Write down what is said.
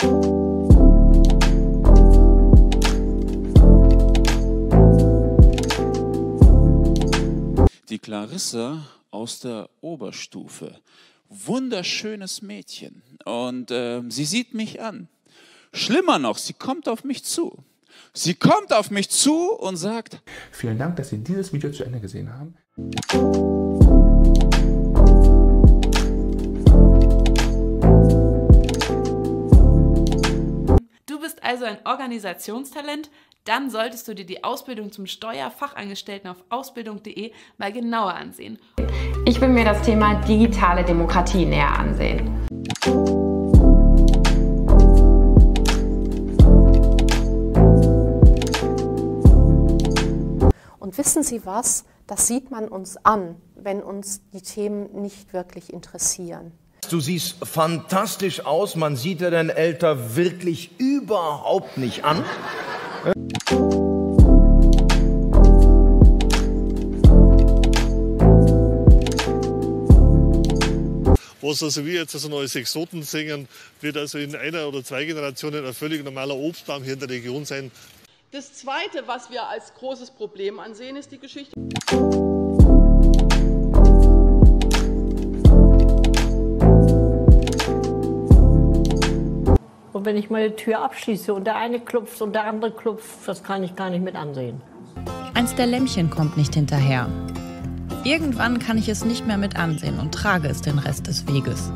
Die Clarissa aus der Oberstufe. Wunderschönes Mädchen. Und äh, sie sieht mich an. Schlimmer noch, sie kommt auf mich zu. Sie kommt auf mich zu und sagt, Vielen Dank, dass Sie dieses Video zu Ende gesehen haben. Also ein Organisationstalent? Dann solltest du dir die Ausbildung zum Steuerfachangestellten auf ausbildung.de mal genauer ansehen. Ich will mir das Thema digitale Demokratie näher ansehen. Und wissen Sie was? Das sieht man uns an, wenn uns die Themen nicht wirklich interessieren. Du siehst fantastisch aus, man sieht dir dein Älter wirklich überhaupt nicht an. Was also wir jetzt also als Exoten singen, wird also in einer oder zwei Generationen ein völlig normaler Obstbaum hier in der Region sein. Das Zweite, was wir als großes Problem ansehen, ist die Geschichte. Wenn ich meine Tür abschließe und der eine klopft und der andere klopft, das kann ich gar nicht mit ansehen. Eins der Lämmchen kommt nicht hinterher. Irgendwann kann ich es nicht mehr mit ansehen und trage es den Rest des Weges.